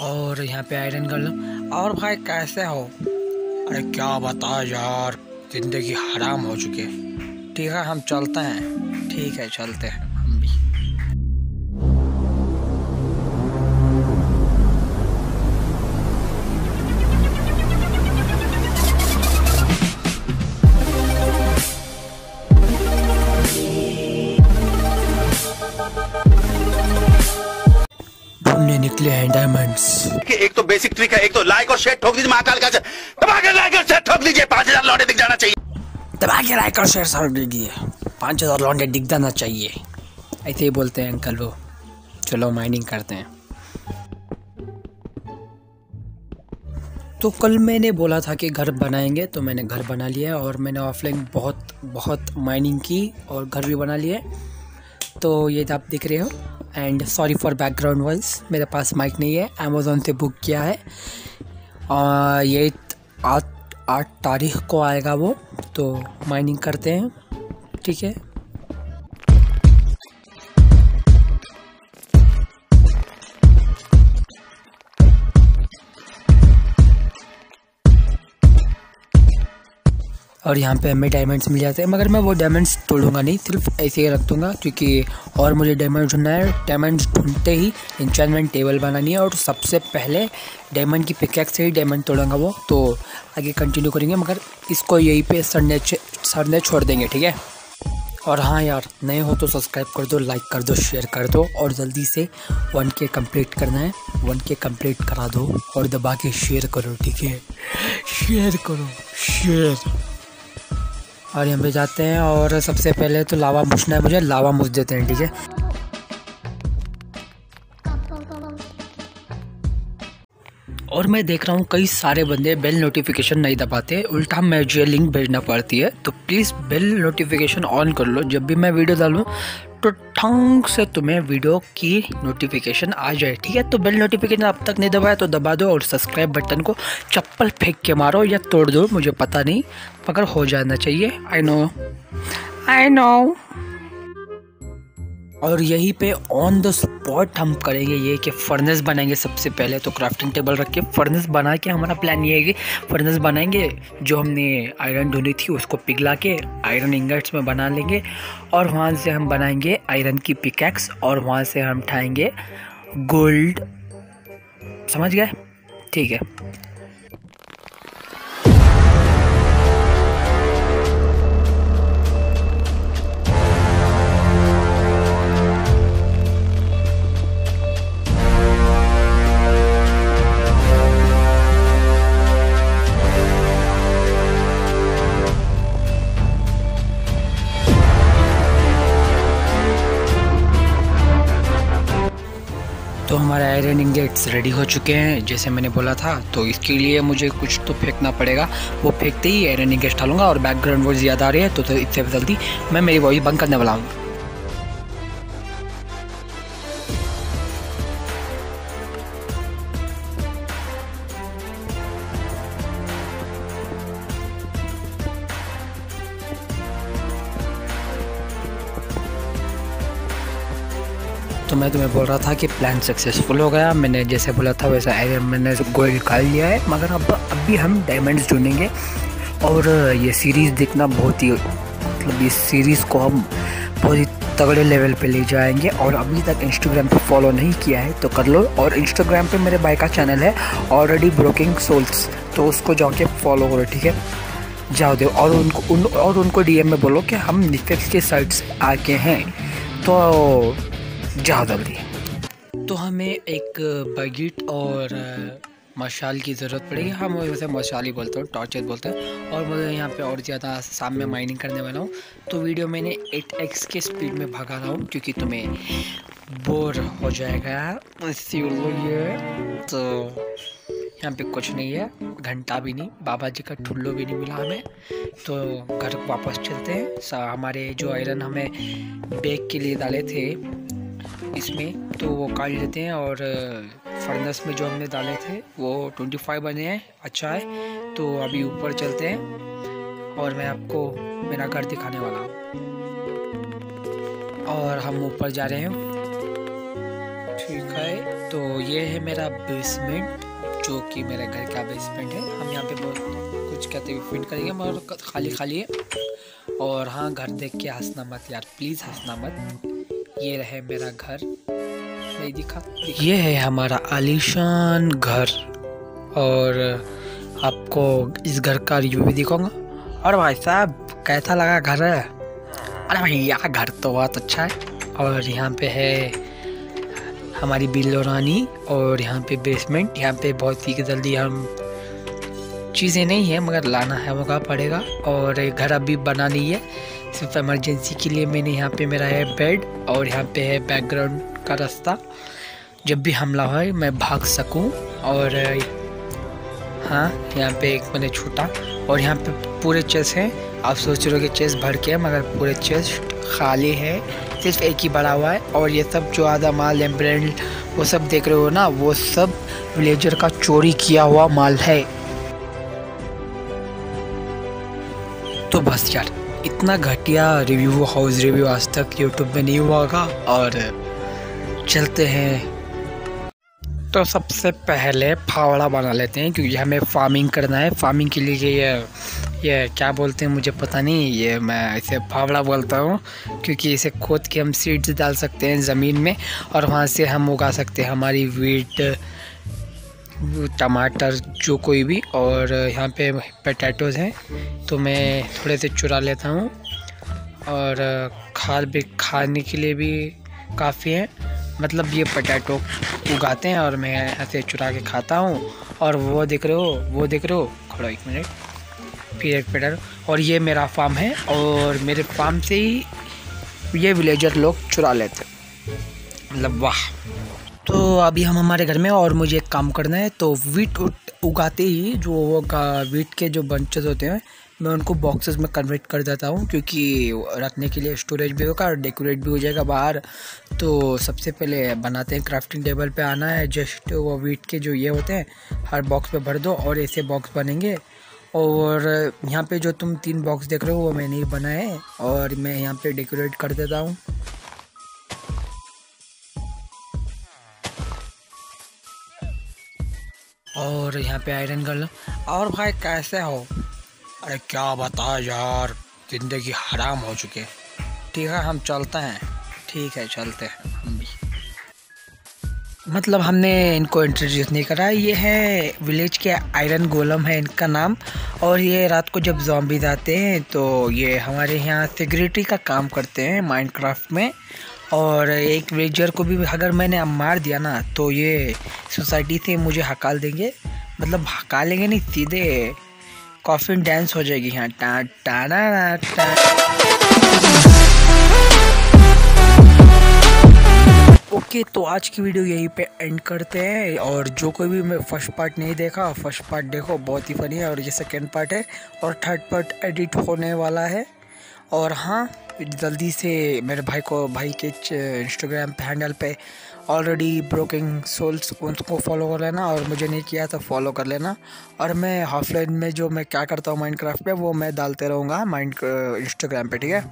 और यहाँ पे आयरन कर लो। और भाई कैसे हो? अरे क्या बता यार, ज़िंदगी हराम हो चुकी है। ठीक है, हम चलते हैं। ठीक है, चलते हैं। एक तो बेसिक ट्रिक है, एक तो लाइक और शेयर ठोक दीजिए महाकाल का दबा के लाइक और शेयर ठोक दीजिए। पाँच हज़ार लौटे दिख जाना चाहिए। दबा के लाइक और शेयर सर दीजिए पाँच हज़ार लौंडे दिख जाना चाहिए। ऐसे ही बोलते हैं अंकल वो। चलो माइनिंग करते हैं। तो कल मैंने बोला था कि घर बनाएँगे तो मैंने घर बना लिया और मैंने ऑफलाइन बहुत बहुत माइनिंग की और घर भी बना लिया तो ये आप देख रहे हो। And sorry for background voice मेरे पास माइक नहीं है। अमेज़ोन से बुक किया है। और ये आठ आठ तारीख को आएगा वो। तो माइनिंग करते हैं। ठीक है? और यहाँ पे हमें डायमंड्स मिल जाते हैं। मगर मैं वो डायमंड्स तोड़ूँगा नहीं, सिर्फ़ ऐसे ही रख दूँगा, क्योंकि और मुझे डायमंड ढूंढना है। डायमंड्स ढूंढते ही इंचानमेंट टेबल बनानी है, और सबसे पहले डायमंड की पिकैक्स से ही डायमंड तोड़ूँगा वो। तो आगे कंटिन्यू करेंगे, मगर इसको यहीं पे सर ने सर ने छोड़ देंगे, ठीक है? और हाँ यार, नए हो तो सब्सक्राइब कर दो लाइक कर दो शेयर कर दो, और जल्दी से वन के कंप्लीट करना है। वन के कंप्लीट करा दो, और दबा के शेयर करो, ठीक है? शेयर करो शेयर और यहाँ पे जाते हैं और सबसे पहले तो लावा मुछना है मुझे, लावा मुछ देते हैं, ठीक है? और मैं देख रहा हूँ कई सारे बंदे बेल नोटिफिकेशन नहीं दबाते उल्टा मुझे लिंक भेजना पड़ती है तो प्लीज़ बेल नोटिफिकेशन ऑन कर लो, जब भी मैं वीडियो डालूँ ठंग से तुम्हें वीडियो की नोटिफिकेशन आ जाए, ठीक है? तो बेल नोटिफिकेशन अब तक नहीं दबाया तो दबा दो और सब्सक्राइब बटन को चप्पल फेंक के मारो या तोड़ दो, मुझे पता नहीं, मगर हो जाना चाहिए। आई नो आई नो और यहीं पे ऑन द स्पॉट हम करेंगे ये कि फर्नेस बनाएँगे सबसे पहले तो क्राफ्टिंग टेबल रख के फर्नेस बना के हमारा प्लान ये है कि फर्नेस बनाएँगे, जो हमने आयरन ढूंढी थी उसको पिघला के आयरन इंगट्स में बना लेंगे और वहाँ से हम बनाएँगे आयरन की पिकैक्स और वहाँ से हम उठाएँगे गोल्ड समझ गए? ठीक है। तो हमारे आयरन इंगेट्स रेडी हो चुके हैं जैसे मैंने बोला था तो इसके लिए मुझे कुछ तो फेंकना पड़ेगा। वो फेंकते ही आयरन इंगेट्स डालूँगा और बैकग्राउंड वॉइस ज़्यादा आ रही है तो, तो इससे जल्दी मैं मेरी वॉइस बंद करने वाला हूँ। तो मैं तुम्हें बोल रहा था कि प्लान सक्सेसफुल हो गया। मैंने जैसे बोला था वैसा आयरन मैंने गोल्ड निकाल लिया है। मगर अब अब भी हम डायमंड्स ढूंढेंगे। और ये सीरीज़ देखना बहुत ही मतलब इस सीरीज़ को हम बहुत ही तगड़े लेवल पे ले जाएँगे। और अभी तक इंस्टाग्राम पे फॉलो नहीं किया है तो कर लो। और इंस्टाग्राम पे मेरे भाई का चैनल है ऑलरेडी ब्रोकिंग सोल्स तो उसको जाके फॉलो करो, ठीक है? जाओ दो और उनको, उन, और उनको डीएम में बोलो कि हम निफेक्स के साइट्स आके हैं। तो जाओ जल्दी तो हमें एक बगीट और मशाल की ज़रूरत पड़ेगी। हम वैसे मशाल ही बोलते हैं टॉर्चर बोलते हैं। और मैं यहाँ पे और ज़्यादा शाम में माइनिंग करने वाला हूँ। तो वीडियो मैंने 8x के स्पीड में भगा रहा हूँ, क्योंकि तुम्हें बोर हो जाएगा। इसीलिए तो यहाँ पे कुछ नहीं है, घंटा भी नहीं, बाबा जी का ठुल्लो भी नहीं मिला हमें। तो घर वापस चलते हैं। हमारे जो आयरन हमें बेग के लिए डाले थे इसमें तो वो काट लेते हैं और फर्नेस में जो हमने डाले थे, वो 25 बने हैं अच्छा है। तो अभी ऊपर चलते हैं और मैं आपको मेरा घर दिखाने वाला हूँ। और हम ऊपर जा रहे हैं। ठीक है तो ये है मेरा बेसमेंट जो कि मेरे घर का बेसमेंट है। हम यहाँ पे बहुत कुछ कहते हुए फिट करेंगे मगर खाली खाली है। और हाँ घर देख के हंसना मत यार प्लीज़ हंसना मत। ये रहे मेरा घर। नहीं दिखा? ये है हमारा आलीशान घर। और आपको इस घर का रिव्यू भी दिखाऊँगा। और भाई साहब, कैसा लगा घर? अरे भैया घर तो बहुत अच्छा है। और यहाँ पे है हमारी बिल्लो रानी और यहाँ पे बेसमेंट यहाँ पे बहुत ही जल्दी हम चीज़ें नहीं है, मगर लाना है होगा पड़ेगा। और घर अभी बना नहीं है। सिर्फ़ इमरजेंसी के लिए मैंने यहाँ पे मेरा है बेड और यहाँ पे है बैकग्राउंड का रास्ता। जब भी हमला हो मैं भाग सकूँ और हाँ यहाँ पे एक मैंने छूटा। और यहाँ पे पूरे चेस हैं। आप सोच रहे हो कि चेस भर के है, मगर पूरे चेस खाली है। सिर्फ़ एक ही बड़ा हुआ है। और ये सब जो आधा माल एम्ब्रेंड वो सब देख रहे हो ना, वो सब विलेजर का चोरी किया हुआ माल है। तो बस यार इतना घटिया रिव्यू हाउस रिव्यू आज तक यूट्यूब में नहीं हुआ होगा और चलते हैं। तो सबसे पहले फावड़ा बना लेते हैं क्योंकि हमें फ़ार्मिंग करना है। फ़ार्मिंग के लिए ये ये क्या बोलते हैं मुझे पता नहीं। ये मैं इसे फावड़ा बोलता हूँ क्योंकि इसे खोद के हम सीड्स डाल सकते हैं ज़मीन में और वहाँ से हम उगा सकते हैं। हमारी वीट टमाटर, जो कोई भी, और यहाँ पे पटैटोज़ हैं तो मैं थोड़े से चुरा लेता हूँ, और खाद भी, खाने के लिए भी काफ़ी है। मतलब ये पटैटो उगाते हैं, और मैं यहाँ से चुरा के खाता हूँ, और वो देख रहे हो, वो देख रहे हो, खड़ो एक मिनट, फिर एक पेटर और ये मेरा फार्म है, और मेरे फार्म से ही ये विलेजर लोग चुरा लेते मतलब वाह। तो अभी हम हमारे घर में और मुझे एक काम करना है। तो वीट उगाते ही जो वो वीट के जो बंचेस होते हैं, मैं उनको बॉक्सेस में कन्वर्ट कर देता हूँ क्योंकि रखने के लिए स्टोरेज भी होगा और डेकोरेट भी हो जाएगा बाहर। तो सबसे पहले बनाते हैं क्राफ्टिंग टेबल पे आना है जस्ट वो वीट के जो ये होते हैं, हर बॉक्स में भर दो और ऐसे बॉक्स बनेंगे। और यहाँ पे जो तुम तीन बॉक्स देख रहे हो, वो मैंने ही बनाए और मैं यहाँ पे डेकोरेट कर देता हूँ। और यहाँ पे आयरन कर लो। और भाई कैसे हो? अरे क्या बता यार, ज़िंदगी हराम हो चुके ठीक है, हम चलते हैं। ठीक है, चलते हैं। हम भी। मतलब हमने इनको इंट्रोड्यूस नहीं करा। ये है विलेज के आयरन गोलम है इनका नाम। और ये रात को जब जॉम्बीज आते हैं तो ये हमारे यहाँ सिक्योरिटी का काम करते हैं माइनक्राफ्ट में। और एक विलेजर को भी अगर मैंने मार दिया ना तो ये सोसाइटी से मुझे हकाल देंगे। मतलब हका लेंगे नहीं, सीधे कॉफिन डांस हो जाएगी यहाँ। टा टा टा। ओके तो आज की वीडियो यहीं पे एंड करते हैं। और जो कोई भी मैं फ़र्स्ट पार्ट नहीं देखा फ़र्स्ट पार्ट देखो, बहुत ही फनी है। और ये सेकेंड पार्ट है। और थर्ड पार्ट एडिट होने वाला है। और हाँ जल्दी से मेरे भाई को, भाई के इंस्टाग्राम पे हैंडल पे ऑलरेडी ब्रोकिंग सोल्स उनको फॉलो कर लेना और मुझे नहीं किया तो फॉलो कर लेना। और मैं हाफलाइन में जो मैं क्या करता हूँ माइंड क्राफ्ट में वो मैं डालते रहूँगा माइंड इंस्टाग्राम पे, ठीक है?